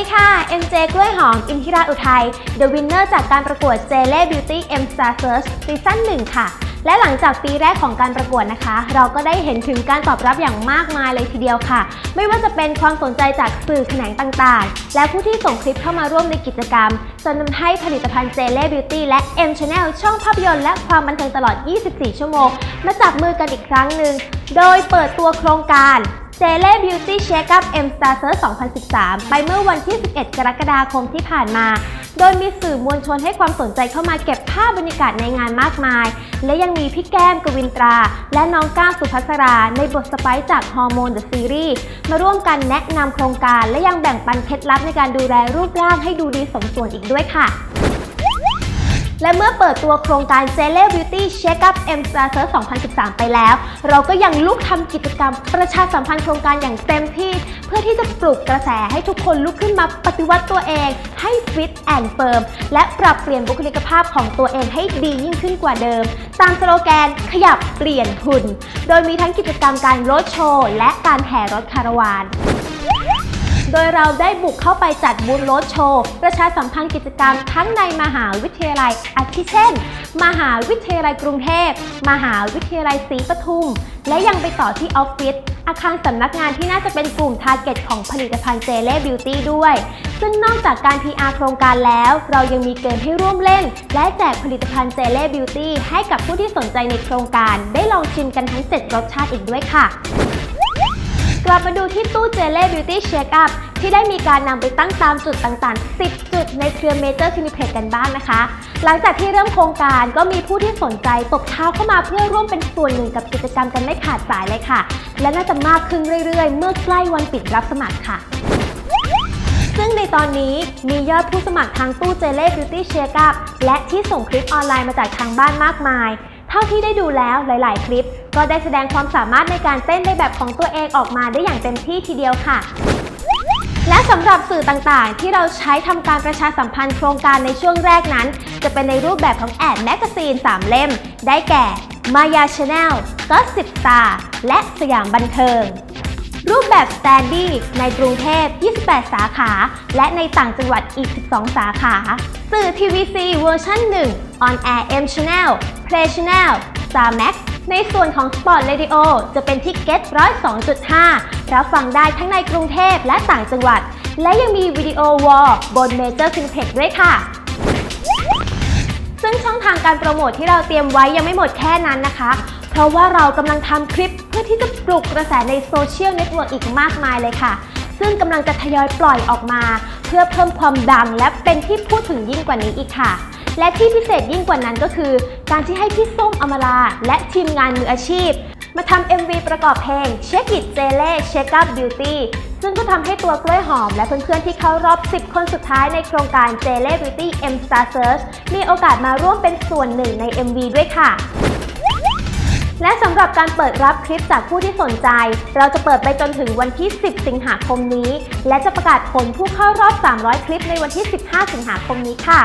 MJ กล้วยหอม อินทิราอุทัย The Winner จากการประกวด j l e Beauty M Star Search ซีซั่น1ค่ะ และหลังจากปีแรกของการประกวดนะคะ เราก็ได้เห็นถึงการตอบรับอย่างมากมายเลยทีเดียวค่ะ ไม่ว่าจะเป็นความสนใจจากสื่อแขนงต่างๆ และผู้ที่ส่งคลิปเข้ามาร่วมในกิจกรรม จนทำให้ผลิตภัณฑ์ j l e Beauty และ M Channel ช่องภาพยนตร์และความบันเทิงตลอด 24 ชั่วโมง มาจับมือกันอีกครั้งหนึ่งโดยเปิดตัวโครงการ เจเล่ Beauty Shake Up M Star Search 2013 ไปเมื่อวันที่ 11 กรกฎาคมที่ผ่านมา โดยมีสื่อมวลชนให้ความสนใจเข้ามาเก็บภาพบรรยากาศในงานมากมาย และยังมีพี่แก้มกวินตรา และน้องก้าวสุภัสรา ในบทสไปซ์จากฮอร์โมนเดอะซีรีส์มาร่วมกันแนะนำโครงการและยังแบ่งปันเคล็ดลับในการดูแลรูปร่างให้ดูดีสมส่วนอีกด้วยค่ะ และเมื่อเปิดตัวโครงการ j e l e Beauty Shake Up M Star Search 2013 ไปแล้ว เราก็ยังรุกทำกิจกรรมประชาสัมพันธ์โครงการอย่างเต็มที่ เพื่อที่จะปลุกกระแสให้ทุกคนลุกขึ้นมาปฏิวัติตัวเอง ให้ fit and firm และปรับเปลี่ยนบุคลิกภาพของตัวเองให้ดียิ่งขึ้นกว่าเดิม ตามสโลแกนขยับเปลี่ยนหุ่น โดยมีทั้งกิจกรรมการรถโชว์และการแห่รถคาราวาน โดยเราได้บุกเข้าไปจัดบูธรถโชว์ประชาสัมพันธ์กิจกรรมทั้งในมหาวิทยาลัยอาทิเช่น มหาวิทยาลัยกรุงเทพ มหาวิทยาลัยศรีปทุม และยังไปต่อที่ออฟฟิศอาคารสำนักงานที่น่าจะเป็นกลุ่ม target ของผลิตภัณฑ์เจเล่บิวตี้ด้วย ซึ่งนอกจากการ PR โครงการแล้ว เรายังมีเกมให้ร่วมเล่น และแจกผลิตภัณฑ์เจเล่บิวตี้ให้กับผู้ที่สนใจในโครงการ ได้ลองชิมกันทั้ง 7 รสชาติอีกด้วยค่ะ กลับมาดูที่ตู้เจเล่ Beauty Shake Up ที่ได้มีการนำไปตั้งตามจุดต่างๆ 10 จุดในเครือเมเจอร์ซินิเพล็กกันบ้างนะคะ หลังจากที่เริ่มโครงการก็มีผู้ที่สนใจตบเท้าเข้ามาเพื่อร่วมเป็นส่วนหนึ่งกับกิจกรรมกันไม่ขาดสายเลยค่ะ และน่าจะมากขึ้นเรื่อยๆ เมื่อใกล้วันปิดรับสมัครค่ะซึ่งในตอนนี้มียอดผู้สมัครทางตู้เจเล่ Beauty Shake Up และที่ส่งคลิปออนไลน์มาจากทางบ้านมากมาย เท่าที่ได้ดูแล้วหลาย ๆ คลิป ก็ได้แสดงความสามารถในการเต้นในแบบของตัวเองออกมาได้อย่างเต็มที่ทีเดียวค่ะ และสำหรับสื่อต่างๆ ที่เราใช้ทำการประชาสัมพันธ์โครงการในช่วงแรกนั้น จะเป็นในรูปแบบของ ad magazine 3 เล่ม ได้แก่ Maya Channel Gossip Star และสยามบันเทิง รูปแบบ s t a n d y ในกรุงเทพ 28 สาขา และในต่างจังหวัดอีก 12 สาขา สื่อ TVC เวอร์ชัน1 On Air M Channel Play Channel Star Max ในส่วนของ spot radio จะเป็นที่ Get 102.5 รับฟังได้ทั้งในกรุงเทพและต่างจังหวัด และยังมี video wall บน Major Cineplex ด้วยค่ะซึ่งช่องทางการโปรโมทที่เราเตรียมไว้ยังไม่หมดแค่นั้นนะคะ เพราะว่าเรากำลังทำคลิปเพื่อที่จะปลุกกระแสใน social network อีกมากมายเลยค่ะ ซึ่งกำลังจะทยอยปล่อยออกมา เพื่อเพิ่มความดังและเป็นที่พูดถึงยิ่งกว่านี้อีกค่ะ และที่พิเศษยิ่งกว่านั้นก็คือ การที่ให้พี่ส้มอมราและทีมงานมืออาชีพ มาทำ MV ประกอบเพลง Check It j e l e Shake Up Beauty ซึ่งก็ทำให้ตัวกล้วยหอมและเพื่อนๆที่เข้ารอบ 10 คนสุดท้ายในโครงการ j e l e Beauty M Star Search มีโอกาสมาร่วมเป็นส่วนหนึ่งใน MV ด้วยค่ะ และสำหรับการเปิดรับคลิปจากผู้ที่สนใจ เราจะเปิดไปจนถึงวันที่ 10 สิงหาคมนี้ และจะประกาศผลผู้เข้ารอบ 300 คลิปในวันที่ 15 สิงหาคมนี้ค่ะ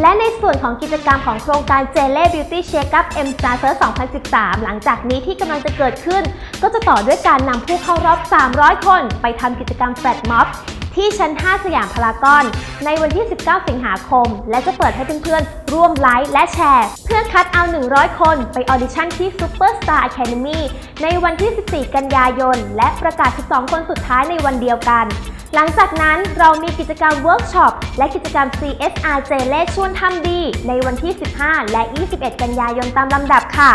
และในส่วนของกิจกรรมของโครงการ j e l e Beauty Shake Up M Star Search 2013 หลังจากนี้ที่กำลังจะเกิดขึ้น ก็จะต่อด้วยการนำผู้เข้ารอบ 300 คน ไปทำกิจกรรม flash mob ที่ชั้น 5 สยามพารากอน ในวันที่ 19 สิงหาคม และจะเปิดให้เพื่อนๆ ร่วมไลค์และแชร์ เพื่อคัดเอา 100 คนไป audition ที่ Superstar Academy ในวันที่ 14 กันยายน และประกาศ 12 คนสุดท้ายในวันเดียวกัน หลังจากนั้นเรามีกิจกรรมเวิร์กช็อปและกิจกรรม CSR เจเล่ชวนทำดี ในวันที่ 15 และ 21 กันยายนตามลำดับค่ะ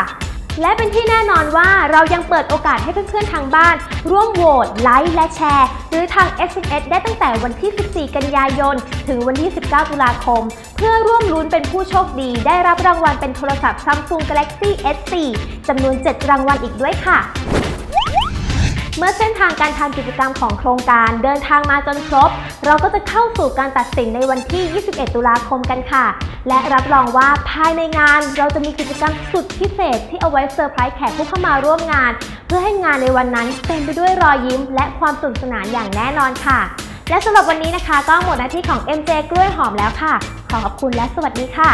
และเป็นที่แน่นอนว่าเรายังเปิดโอกาสให้เพื่อนๆทางบ้าน ร่วมโหวตไลค์และแชร์ หรือทาง SMS ได้ตั้งแต่วันที่ 14 กันยายน ถึงวันที่ 19 ตุลาคม เพื่อร่วมลุ้นเป็นผู้โชคดี ได้รับรางวัลเป็นโทรศัพท์ Samsung Galaxy S4 จำนวน 7 รางวัลอีกด้วยค่ะ เมื่อเส้นทางการทำกิจกรรมของโครงการเดินทางมาจนครบ เราก็จะเข้าสู่การตัดสินในวันที่ 21 ตุลาคมกันค่ะ และรับรองว่าภายในงานเราจะมีกิจกรรมสุดพิเศษที่เอาไว้เซอร์ไพรส์แขกผู้เข้ามาร่วมงาน เพื่อให้งานในวันนั้นเต็มไปด้วยรอยยิ้ม และความสนุกสนานอย่างแน่นอนค่ะ และสำหรับวันนี้นะคะ ก็หมดหน้าที่ของ MJ กล้วยหอมแล้วค่ะ ขอขอบคุณและสวัสดีค่ะ